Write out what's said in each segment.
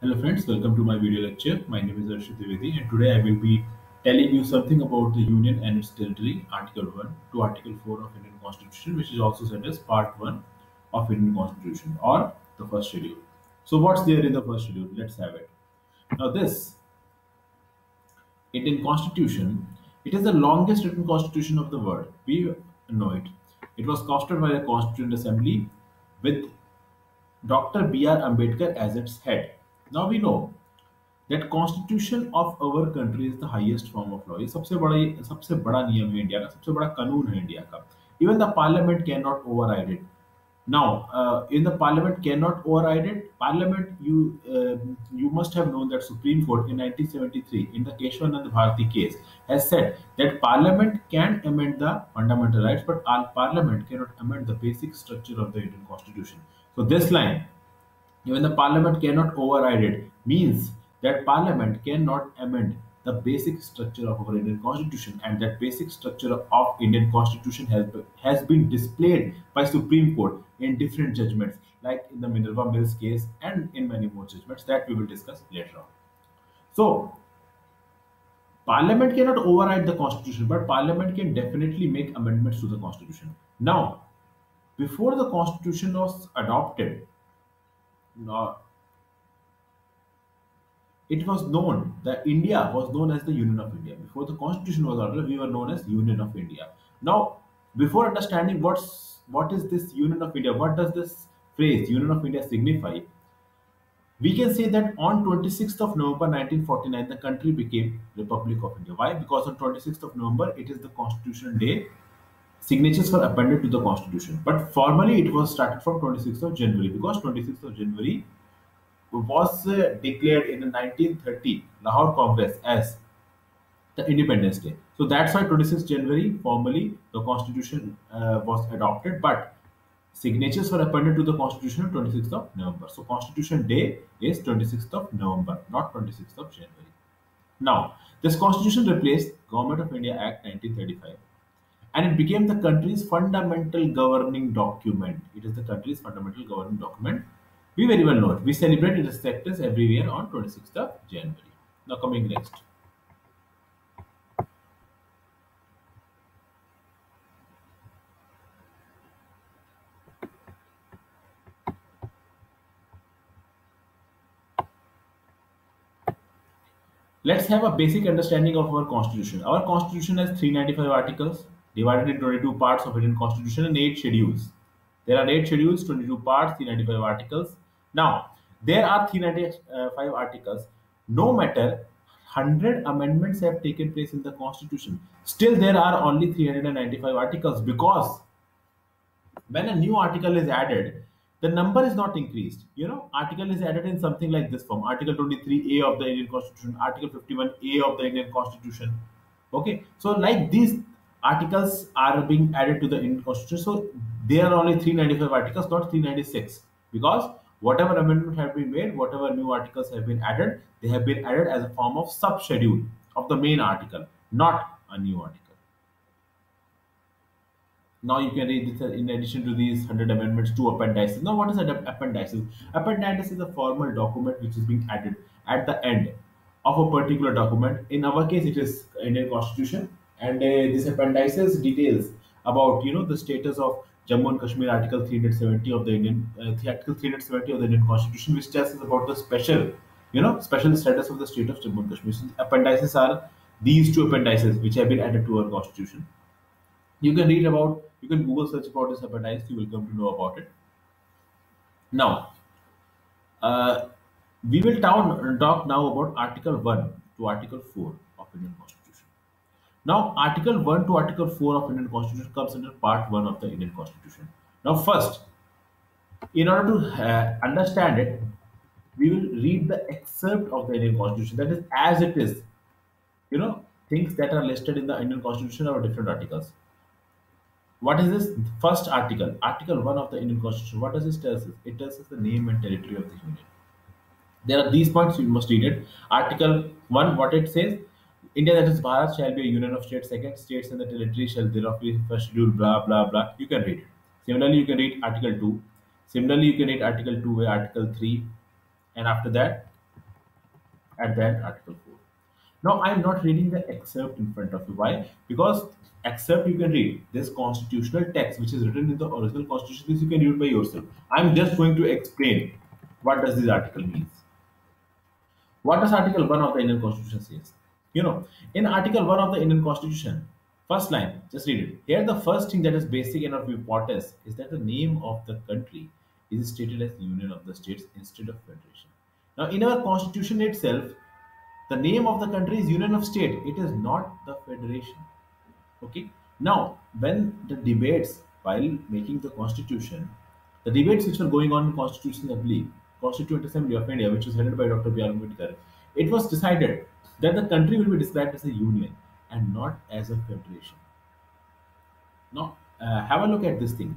Hello friends, welcome to my video lecture. My name is Harshit Dwivedi and today I will be telling you something about the Union and its territory, Article 1 to Article 4 of Indian Constitution, which is also said as Part 1 of Indian Constitution or the first schedule. So what's there in the first schedule? Let's have it. Now this Indian Constitution, it is the longest written constitution of the world. We know it. It was crafted by the Constituent Assembly with Dr. B.R. Ambedkar as its head Now we know that constitution of our country is the highest form of law. ये सबसे बड़ा सबसे बड़ा नियम है India का सबसे बड़ा कानून है इंडिया का Even the parliament cannot override it. Now, uh, in the parliament cannot override it. Parliament, you uh, you must have known that Supreme Court in 1973, in the Keshwanand Bharati case, has said that Parliament can amend the fundamental rights, but our Parliament cannot amend the basic structure of the Indian Constitution. So this line, even the Parliament cannot override it, means that Parliament cannot amend the basic structure of our Indian Constitution, and that basic structure of Indian Constitution has has been displayed by Supreme Court in different judgments, like in the Minerva Mills case and in many more judgments that we will discuss later on. So, Parliament cannot override the Constitution, but Parliament can definitely make amendments to the Constitution. Now, before the Constitution was adopted, now it was known that India was known as the Union of India. Before the Constitution was adopted, we were known as Union of India. Now, before understanding what's what is this Union of India, what does this phrase Union of India signify, we can say that on 26th of November 1949, the country became Republic of India. Why? Because on 26th of November, it is the Constitution Day. Signatures were appended to the Constitution, but formally it was started from 26th of January because 26th of January was uh, declared in the 1930 Lahore Congress as the Independence Day. So that's why 26th January formally the Constitution uh, was adopted, but signatures were appended to the Constitution on 26th of November. So Constitution Day is 26th of November, not 26th of January. Now, this Constitution replaced Government of India Act 1935 and it became the country's fundamental governing document. It is the country's fundamental governing document we very well know it. We celebrate its acceptance every year on 26th of January. Now coming next. Let's have a basic understanding of our constitution. Our constitution has 395 articles divided into 22 parts of Indian constitution and 8 schedules. There are 8 schedules, 22 parts, 395 articles. Now, there are 395 articles. No matter 100 amendments have taken place in the constitution, still there are only 395 articles because when a new article is added, the number is not increased. You know, article is added in something like this form Article 23A of the Indian Constitution, Article 51A of the Indian Constitution. Okay, so like these articles are being added to the Indian Constitution, so there are only 395 articles, not 396, because whatever amendment have been made, whatever new articles have been added, they have been added as a form of sub-schedule of the main article, not a new article. Now you can read this in addition to these 100 amendments, two appendices. Now what is an appendices? Appendices is a formal document which is being added at the end of a particular document. In our case, it is Indian Constitution, and uh, this appendices details about you know the status of Jammu and Kashmir Article 370 of the Indian uh, Article 370 of the Indian Constitution, which tells us about the special, you know, special status of the state of Jammu and Kashmir. So appendices are these two appendices which have been added to our Constitution. You can read about, you can Google search about this appendix. You will come to know about it. Now, uh, we will talk now about Article 1 to Article 4 of Indian Constitution. Now, Article 1 to Article 4 of Indian Constitution comes under Part 1 of the Indian Constitution. Now, first, in order to uh, understand it, we will read the excerpt of the Indian Constitution, that is, as it is. You know, things that are listed in the Indian Constitution are different articles. What is this first article? Article 1 of the Indian Constitution. What does this tell us? It tells us the name and territory of the Union. There are these points, you must read it. Article 1, what it says India, that is Bharat, shall be a union of states. Second, states and the territory shall thereof be first schedule, blah, blah, blah. You can read it. Similarly, you can read Article 2. Similarly, you can read Article 2 Article 3. And after that, at end, Article 4. Now, I'm not reading the excerpt in front of you. Why? Because excerpt you can read. This constitutional text, which is written in the original constitution, this you can read by yourself. I'm just going to explain what does this article means. What does Article 1 of the Indian Constitution says? You know, in Article 1 of the Indian Constitution, first line, just read it. Here, the first thing that is basic and of importance is that the name of the country is stated as Union of the States instead of Federation. Now, in our Constitution itself, the name of the country is Union of State. It is not the Federation. Okay. Now, when the debates while making the constitution, the debates which were going on in Constitution Assembly, Constituent Assembly of India, which was headed by Dr. B. R. Ambedkar, it was decided that the country will be described as a union and not as a federation. Now, uh, have a look at this thing.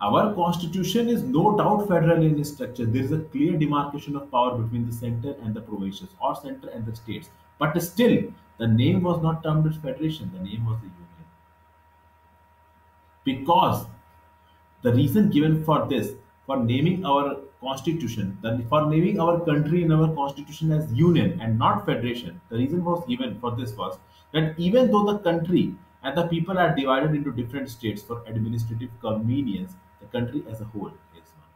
Our constitution is no doubt federal in its structure. There is a clear demarcation of power between the center and the provinces, or center and the states. But still, the name was not termed as federation. The name was the union because the reason given for this for naming our constitution. The, for naming our country in our constitution as union and not federation. The reason was given for this was that even though the country and the people are divided into different states for administrative convenience the country as a whole is one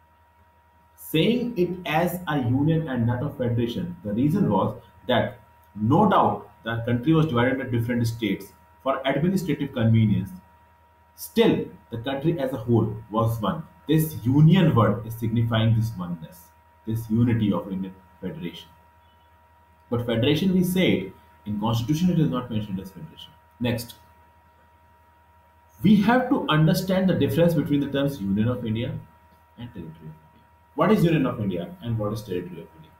saying it as a union and not a federation the reason was that no doubt the country was divided into different states for administrative convenience. Still, the country as a whole was one. This union word is signifying this oneness, this unity of Indian federation. But federation, we say it, in constitution it is not mentioned as federation. Next, we have to understand the difference between the terms Union of India and Territory of India. What is Union of India and what is Territory of India?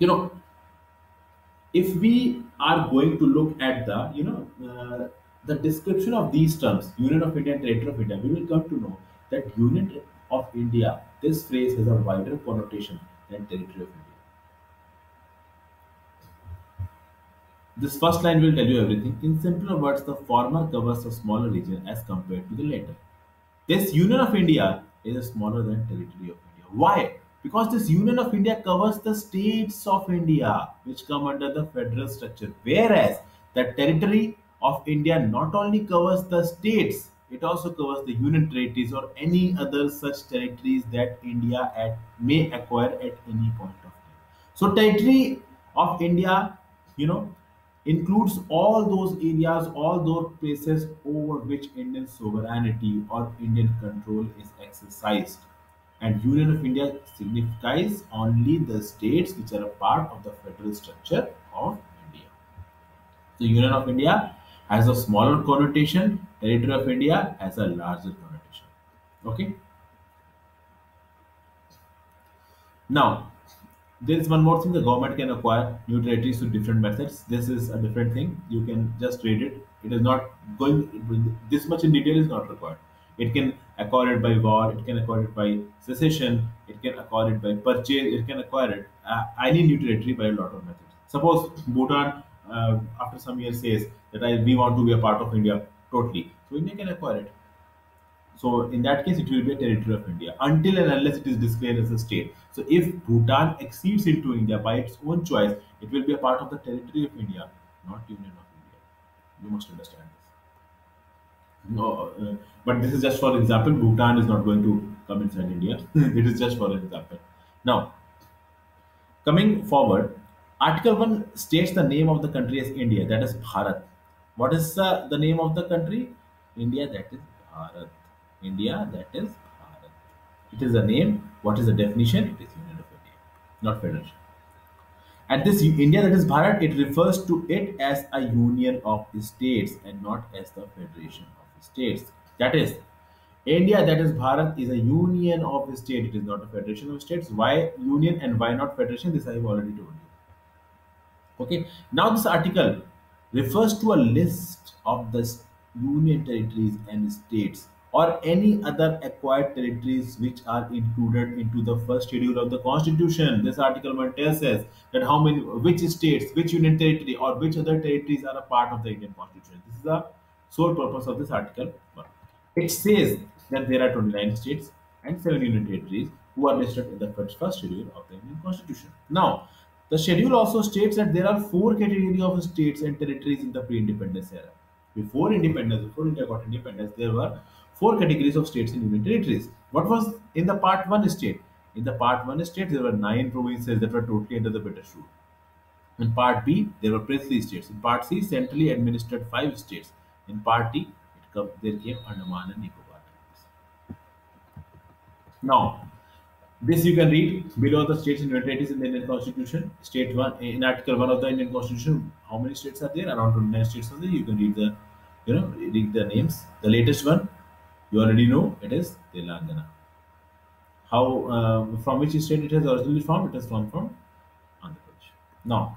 You know, if we are going to look at the, you know, uh, the description of these terms, Union of India and Territory of India, we will come to know that unit of India, this phrase has a wider connotation than Territory of India. This first line will tell you everything. In simpler words, the former covers a smaller region as compared to the latter. This Union of India is smaller than Territory of India. Why? Because this Union of India covers the states of India, which come under the federal structure, whereas the Territory of India not only covers the states, it also covers the union territories or any other such territories that India at, may acquire at any point of time. So, territory of India, you know, includes all those areas, all those places over which Indian sovereignty or Indian control is exercised. And Union of India signifies only the states which are a part of the federal structure of India. The Union of India has a smaller connotation, territory of India has a larger connotation. Okay. Now, there is one more thing the government can acquire new territories through different methods. This is a different thing. You can just read it. It is not going this much in detail is not required. It can acquire it by war, it can acquire it by secession, it can acquire it by purchase, it can acquire it uh, any new territory by a lot of methods. Suppose Bhutan uh, after some years says that I, we want to be a part of India totally. So India can acquire it. So in that case, it will be a territory of India until and unless it is declared as a state. So if Bhutan exceeds into India by its own choice, it will be a part of the territory of India, not Union of India. You must understand this. No, uh, but this is just for example. Bhutan is not going to come inside India. it is just for example. Now, coming forward, Article 1 states the name of the country as India, that is Bharat. What is uh, the name of the country? India, that is Bharat. India, that is Bharat. It is a name. What is the definition? It is Union of India, not Federation. And this India, that is Bharat, it refers to it as a union of states and not as the federation of states. That is, India, that is Bharat, is a union of states. It is not a federation of states. Why union and why not federation? This I have already told you. Okay, now this article refers to a list of the union territories and states or any other acquired territories which are included into the first schedule of the constitution. This article 1 tells us that how many, which states, which union territory or which other territories are a part of the Indian constitution. This is the sole purpose of this article 1. It says that there are 29 states and 7 union territories who are listed in the first, first schedule of the Indian constitution. Now, The schedule also states that there are four categories of states and territories in the pre-independence era. Before independence, before India got independence, there were four categories of states and union territories. What was in the part one state? In the part one state, there were nine provinces that were totally under the British rule. In part B, there were princely states. In part C, centrally administered five states. In part D, it come, there came Andaman and Nicobar. Now, this you can read below the states and territories in the Indian Constitution. State one in Article one of the Indian Constitution. How many states are there? Around 29 states are there. You can read the, you know, read the names. The latest one, you already know, it is Telangana. How uh, from which state it has originally formed? It has formed from Andhra Pradesh. Now,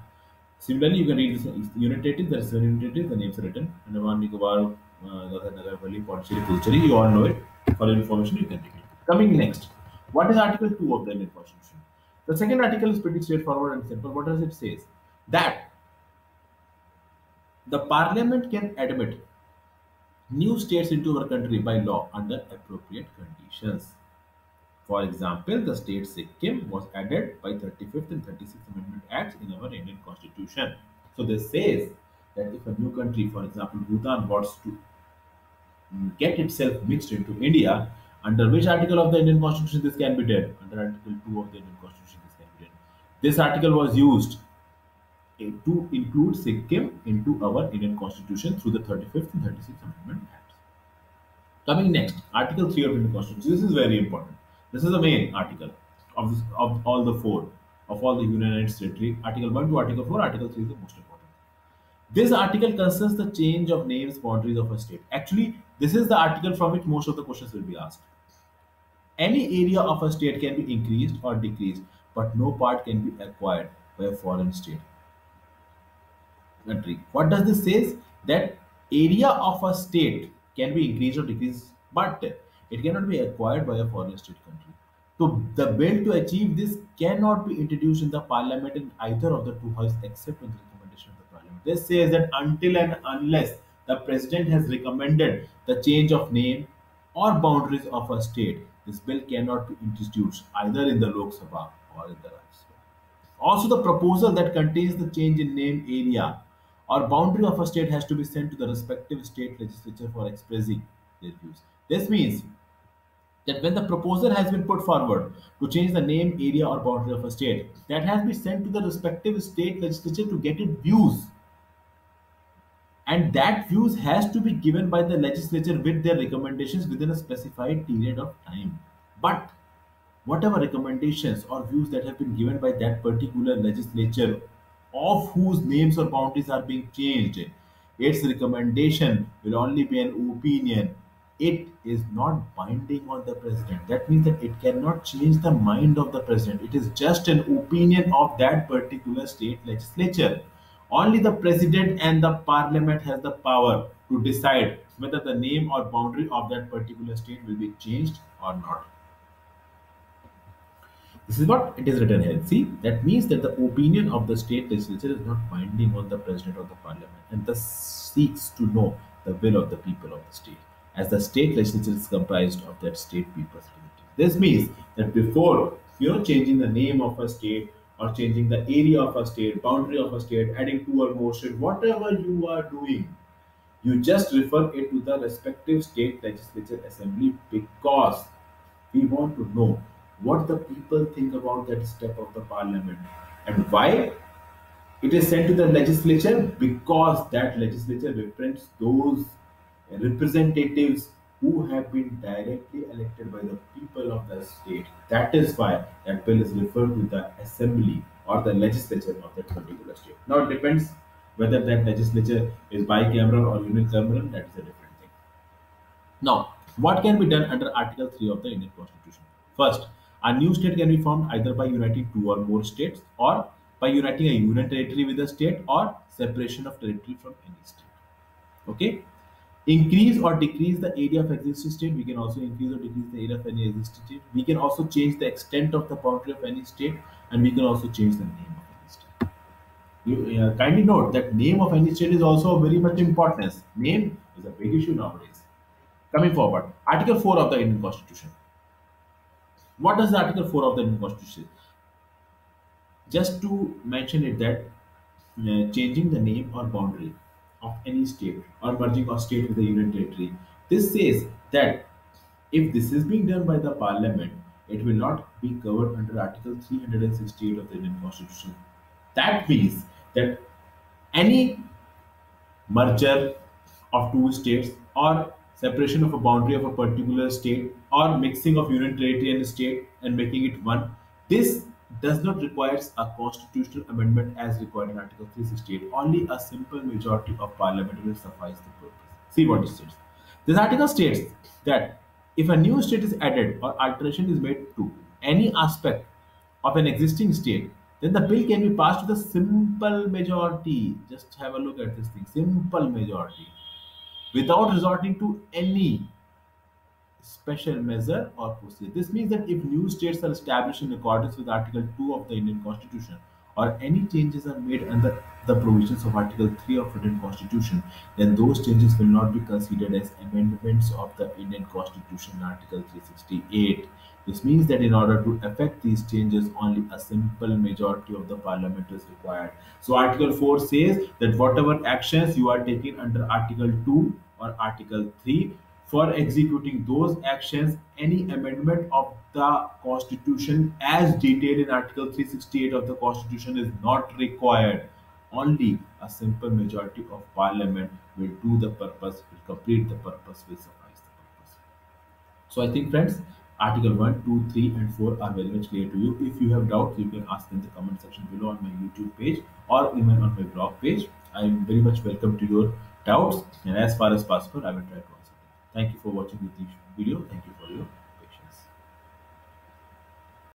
similarly, you can read this unit territories. There is seven unit territories. The names are written. Andaman, Nicobar, uh, Dadra, Nagar Haveli, Pondicherry, Puducherry. You all know it. For information, you can read it. Coming next, what is Article 2 of the Indian Constitution? The second article is pretty straightforward and simple. What does it say? That the Parliament can admit new states into our country by law under appropriate conditions. For example, the state Sikkim was added by 35th and 36th Amendment Acts in our Indian Constitution. So this says that if a new country, for example, Bhutan, wants to get itself mixed into India, under which article of the Indian Constitution this can be done? Under Article 2 of the Indian Constitution this can be done. This article was used eh, to include Sikkim into our Indian Constitution through the 35th and 36th Amendment Acts. Coming next, Article 3 of the Indian Constitution. This is very important. This is the main article of, this, of all the four, of all the United States territory. Article 1 to Article 4, Article 3 is the most important. This article concerns the change of names, boundaries of a state. Actually, this is the article from which most of the questions will be asked. Any area of a state can be increased or decreased, but no part can be acquired by a foreign state country. What does this says? That area of a state can be increased or decreased, but it cannot be acquired by a foreign state country. So the bill to achieve this cannot be introduced in the parliament in either of the two houses except with the recommendation of the parliament. This says that until and unless the president has recommended the change of name or boundaries of a state, this bill cannot be introduced either in the Lok Sabha or in the Rajya Sabha. Also, the proposal that contains the change in name area or boundary of a state has to be sent to the respective state legislature for expressing their views. This means that when the proposal has been put forward to change the name, area, or boundary of a state, that has been sent to the respective state legislature to get its views. And that views has to be given by the legislature with their recommendations within a specified period of time. But whatever recommendations or views that have been given by that particular legislature of whose names or boundaries are being changed its recommendation will only be an opinion. It is not binding on the president. That means that it cannot change the mind of the president. It is just an opinion of that particular state legislature only the president and the parliament has the power to decide whether the name or boundary of that particular state will be changed or not this is what it is written here. See, that means that the opinion of the state legislature is not binding on the president or the parliament and thus seeks to know the will of the people of the state, as the state legislature is comprised of that state people's. This means that before you know changing the name of a state or changing the area of a state, boundary of a state, adding two or more states, whatever you are doing, you just refer it to the respective state legislature assembly because we want to know what the people think about that step of the parliament and why it is sent to the legislature because that legislature represents those representatives who have been directly elected by the people of the state. That is why that bill is referred to the assembly or the legislature of that particular state. Now it depends whether that legislature is bicameral or unicameral, that is a different thing. Now, what can be done under Article 3 of the Indian Constitution? First, a new state can be formed either by uniting two or more states or by uniting a union territory with a state or separation of territory from any state. Okay? Increase or decrease the area of existing state. We can also increase or decrease the area of any existing state. We can also change the extent of the boundary of any state and we can also change the name of any state. You uh, kindly note that name of any state is also very much importance. Name is a big issue nowadays. Coming forward, Article 4 of the Indian Constitution. What does the Article 4 of the Indian Constitution? Just to mention it that uh, changing the name or boundary of any state or merging of state with the union territory. This says that if this is being done by the parliament, it will not be covered under Article 368 of the Indian Constitution. That means that any merger of two states or separation of a boundary of a particular state or mixing of union territory and state and making it one this does not require a constitutional amendment as required in article 368 only a simple majority of parliament will suffice the purpose. See what it states this article states that if a new state is added or alteration is made to any aspect of an existing state, then the bill can be passed with a simple majority. Just have a look at this thing. Simple majority. Without resorting to any special measure or procedure. This means that if new states are established in accordance with Article 2 of the Indian Constitution or any changes are made under the provisions of Article 3 of Indian Constitution, then those changes will not be considered as amendments of the Indian Constitution Article 368. This means that in order to effect these changes, only a simple majority of the parliament is required. So Article 4 says that whatever actions you are taking under Article 2 or Article 3 for executing those actions, any amendment of the Constitution as detailed in Article 368 of the Constitution is not required. Only a simple majority of Parliament will do the purpose, will complete the purpose, will suffice the purpose. So I think friends, Article one, 2, 3, and 4 are very much clear to you. If you have doubts, you can ask in the comment section below on my YouTube page or even on my blog page. I am very much welcome to your doubts and as far as possible, I will try to. Thank you for watching this video. Thank you for your